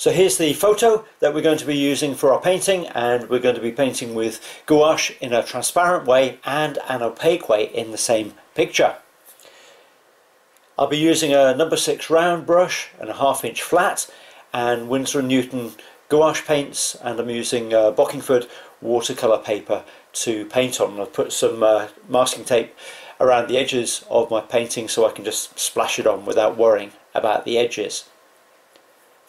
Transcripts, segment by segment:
So here's the photo that we're going to be using for our painting and we're going to be painting with gouache in a transparent way and an opaque way in the same picture. I'll be using a number 6 round brush and a half inch flat and Winsor & Newton gouache paints and I'm using uh, Bockingford watercolour paper to paint on. I've put some uh, masking tape around the edges of my painting so I can just splash it on without worrying about the edges.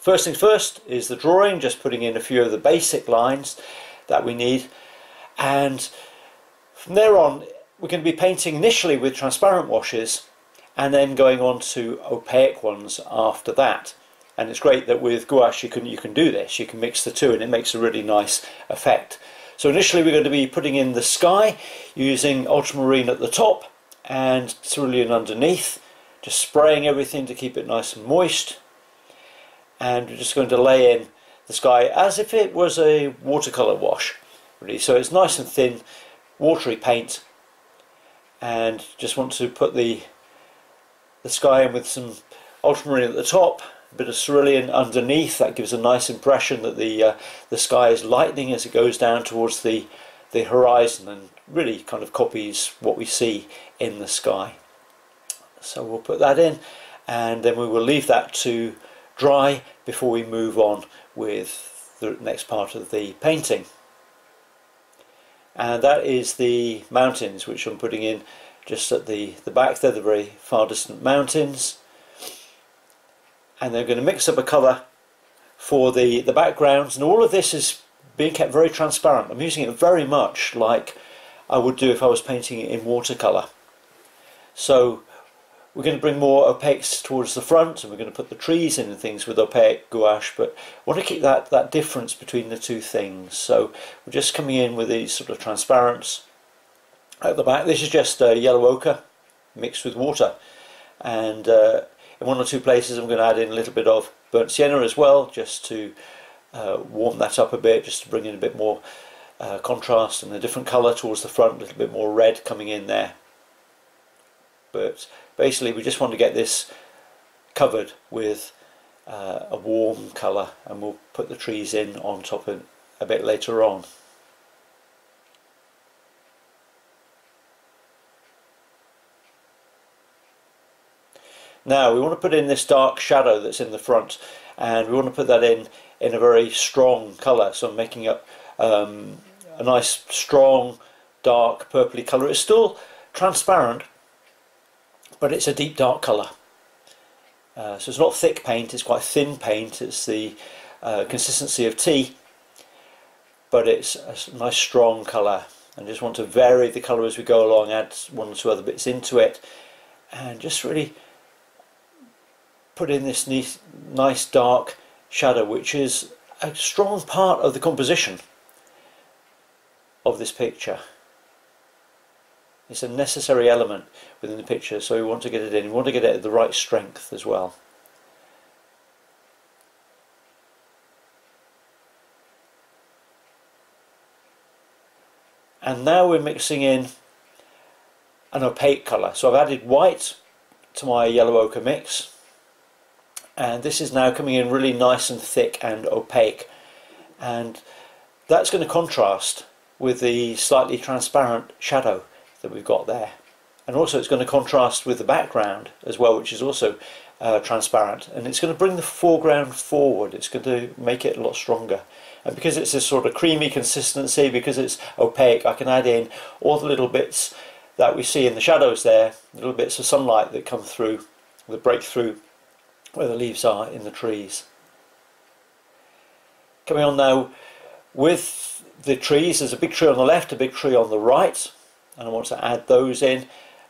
First things first is the drawing, just putting in a few of the basic lines that we need. And from there on, we're going to be painting initially with transparent washes and then going on to opaque ones after that. And it's great that with gouache you can, you can do this, you can mix the two and it makes a really nice effect. So initially we're going to be putting in the sky using ultramarine at the top and cerulean underneath, just spraying everything to keep it nice and moist and we're just going to lay in the sky as if it was a watercolour wash really. So it's nice and thin watery paint and just want to put the the sky in with some ultramarine at the top a bit of cerulean underneath. That gives a nice impression that the uh, the sky is lightening as it goes down towards the the horizon and really kind of copies what we see in the sky. So we'll put that in and then we will leave that to dry before we move on with the next part of the painting. And that is the mountains which I'm putting in just at the, the back. They're the very far distant mountains. And they're going to mix up a colour for the, the backgrounds. And all of this is being kept very transparent. I'm using it very much like I would do if I was painting it in watercolour. So we're going to bring more opaques towards the front and we're going to put the trees in and things with opaque gouache but I want to keep that, that difference between the two things. So we're just coming in with these sort of transparents at the back. This is just uh, yellow ochre mixed with water. And uh, in one or two places I'm going to add in a little bit of burnt sienna as well just to uh, warm that up a bit just to bring in a bit more uh, contrast and a different colour towards the front, a little bit more red coming in there but basically we just want to get this covered with uh, a warm colour and we'll put the trees in on top of a bit later on. Now we want to put in this dark shadow that's in the front and we want to put that in in a very strong colour so I'm making up um, a nice strong dark purpley colour. It's still transparent but it's a deep dark colour. Uh, so it's not thick paint, it's quite thin paint, it's the uh, consistency of tea, but it's a nice strong colour. And just want to vary the colour as we go along, add one or two other bits into it, and just really put in this nice, nice dark shadow, which is a strong part of the composition of this picture. It's a necessary element within the picture, so we want to get it in. We want to get it at the right strength as well. And now we're mixing in an opaque colour. So I've added white to my yellow ochre mix. And this is now coming in really nice and thick and opaque. And that's going to contrast with the slightly transparent shadow that we've got there. And also it's going to contrast with the background as well, which is also uh, transparent. And it's going to bring the foreground forward. It's going to make it a lot stronger. And because it's this sort of creamy consistency, because it's opaque, I can add in all the little bits that we see in the shadows there, little bits of sunlight that come through, that break through where the leaves are in the trees. Coming on now with the trees, there's a big tree on the left, a big tree on the right and I want to add those in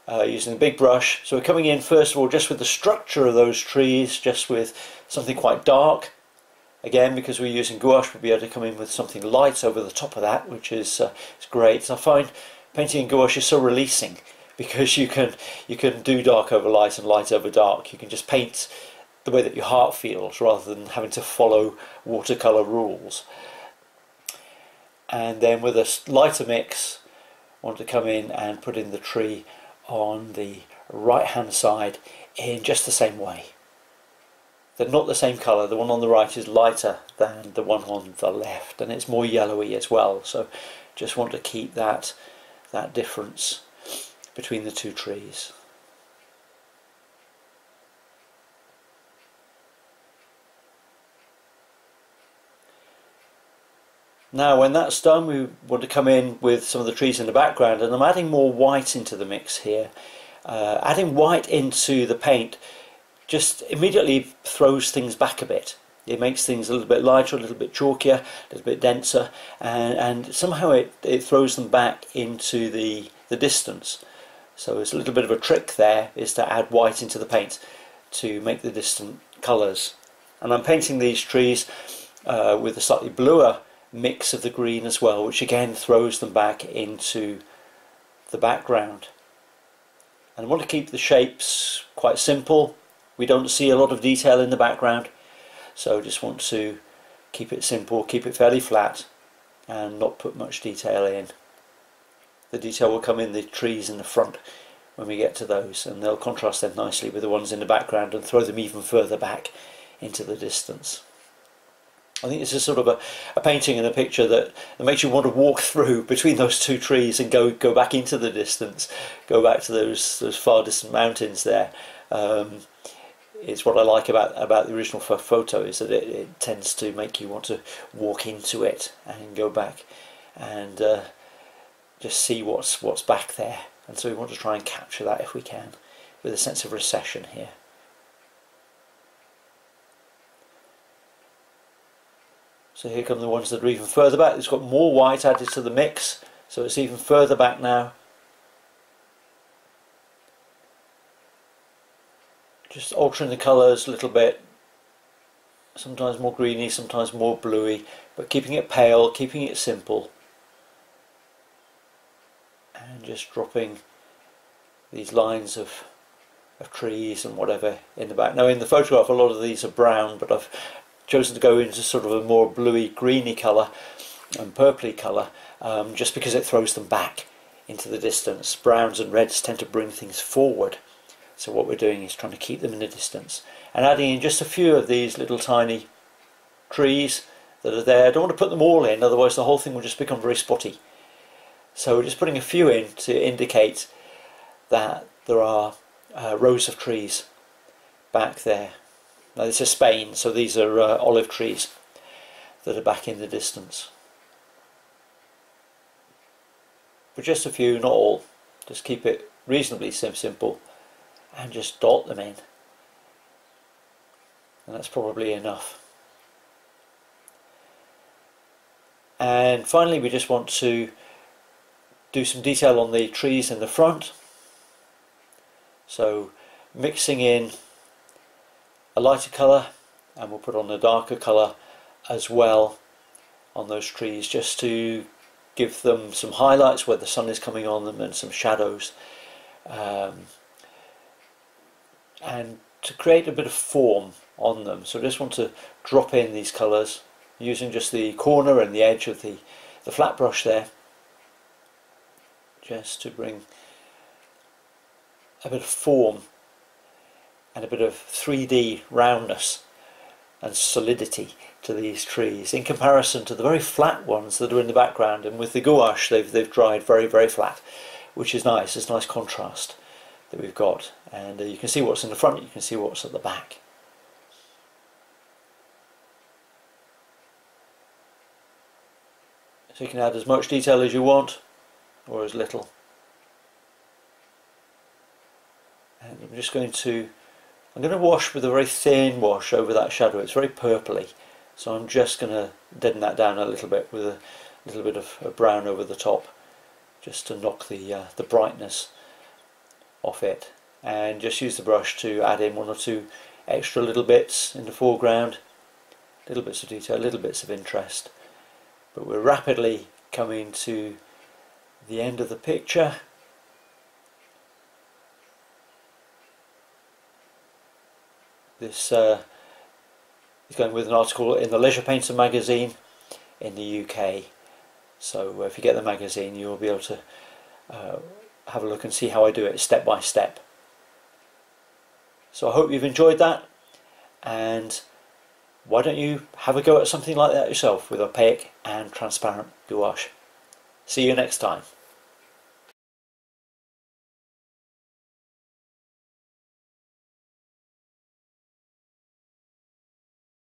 uh, using the big brush. So we're coming in first of all just with the structure of those trees, just with something quite dark. Again, because we're using gouache, we'll be able to come in with something light over the top of that, which is, uh, is great. I find painting in gouache is so releasing because you can you can do dark over light and light over dark. You can just paint the way that your heart feels rather than having to follow watercolour rules. And then with a lighter mix, want to come in and put in the tree on the right hand side in just the same way. they're not the same colour. The one on the right is lighter than the one on the left and it's more yellowy as well. So just want to keep that, that difference between the two trees. Now when that's done we want to come in with some of the trees in the background and I'm adding more white into the mix here. Uh, adding white into the paint just immediately throws things back a bit. It makes things a little bit lighter, a little bit chalkier, a little bit denser and, and somehow it, it throws them back into the, the distance. So it's a little bit of a trick there is to add white into the paint to make the distant colours. And I'm painting these trees uh, with a slightly bluer mix of the green as well, which again throws them back into the background. And I want to keep the shapes quite simple. We don't see a lot of detail in the background, so just want to keep it simple, keep it fairly flat, and not put much detail in. The detail will come in the trees in the front when we get to those, and they'll contrast them nicely with the ones in the background and throw them even further back into the distance. I think this is sort of a, a painting and a picture that, that makes you want to walk through between those two trees and go go back into the distance, go back to those those far distant mountains there. Um, it's what I like about about the original photo is that it, it, tends to make you want to walk into it and go back and uh, just see what's what's back there. And so we want to try and capture that if we can, with a sense of recession here. So here come the ones that are even further back. It's got more white added to the mix, so it's even further back now. Just altering the colours a little bit. Sometimes more greeny, sometimes more bluey, but keeping it pale, keeping it simple. And just dropping these lines of of trees and whatever in the back. Now in the photograph a lot of these are brown but I've chosen to go into sort of a more bluey greeny colour and purpley colour um, just because it throws them back into the distance. Browns and reds tend to bring things forward so what we're doing is trying to keep them in the distance and adding in just a few of these little tiny trees that are there. I don't want to put them all in otherwise the whole thing will just become very spotty. So we're just putting a few in to indicate that there are uh, rows of trees back there. Now this is Spain, so these are uh, olive trees that are back in the distance. But just a few, not all. Just keep it reasonably sim simple and just dot them in. And that's probably enough. And finally we just want to do some detail on the trees in the front. So mixing in a lighter colour and we'll put on a darker colour as well on those trees just to give them some highlights where the sun is coming on them and some shadows. Um, and to create a bit of form on them. So I just want to drop in these colours using just the corner and the edge of the, the flat brush there just to bring a bit of form and a bit of 3D roundness and solidity to these trees in comparison to the very flat ones that are in the background and with the gouache they've, they've dried very very flat which is nice, it's a nice contrast that we've got and uh, you can see what's in the front, you can see what's at the back. So you can add as much detail as you want or as little. And I'm just going to I'm going to wash with a very thin wash over that shadow. It's very purpley. So I'm just going to deaden that down a little bit with a little bit of a brown over the top just to knock the, uh, the brightness off it. And just use the brush to add in one or two extra little bits in the foreground. Little bits of detail, little bits of interest. But we're rapidly coming to the end of the picture. This uh, is going with an article in the Leisure Painter magazine in the UK. So uh, if you get the magazine, you'll be able to uh, have a look and see how I do it step by step. So I hope you've enjoyed that and why don't you have a go at something like that yourself with opaque and transparent gouache. See you next time.